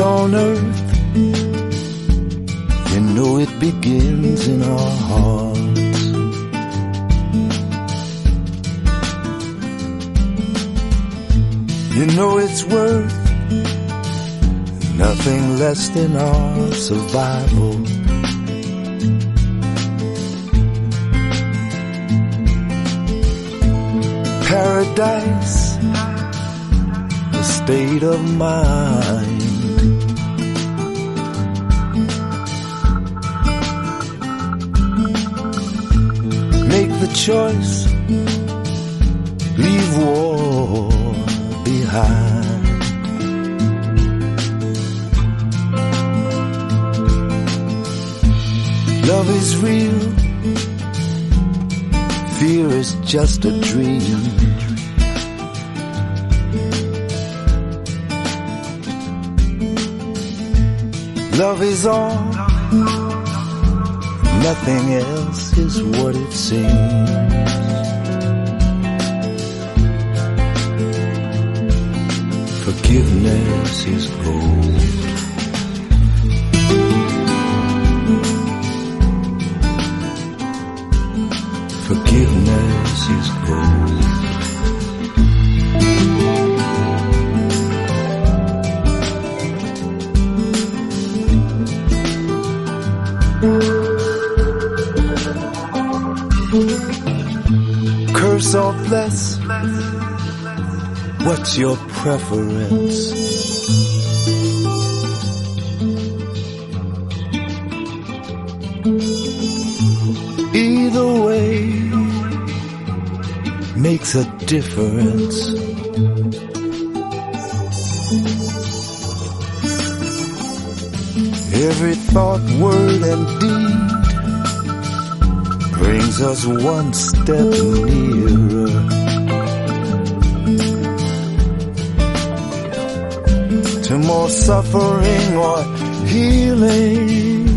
on earth, you know it begins in our hearts. You know it's worth nothing less than our survival. Paradise, a state of mind. Choice, leave war behind. Love is real, fear is just a dream. Love is all, nothing else is what it seems. Forgiveness is gold. Forgiveness is gold. Or bless? What's your preference? Either way makes a difference. Every thought, word, and deed brings us one step nearer. To more suffering or healing,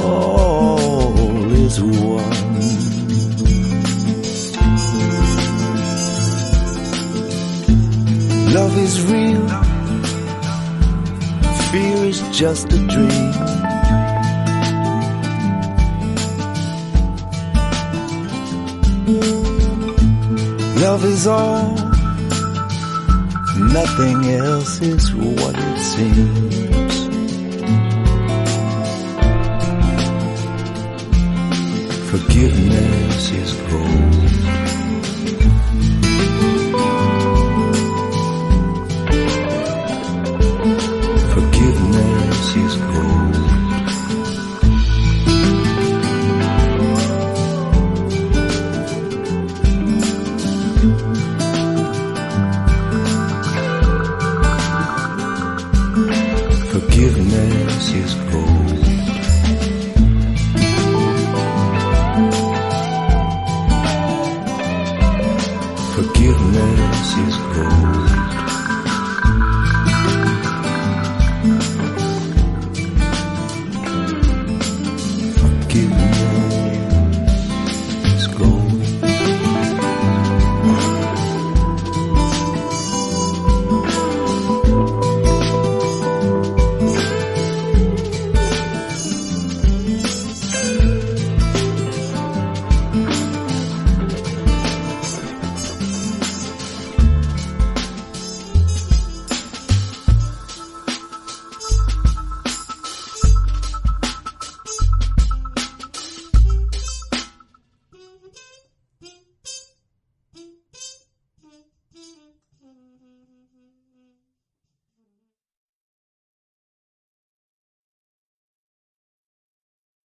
all is one. Love is real, fear is just a dream. Love is all, nothing else is what it seems. Forgiveness is gold.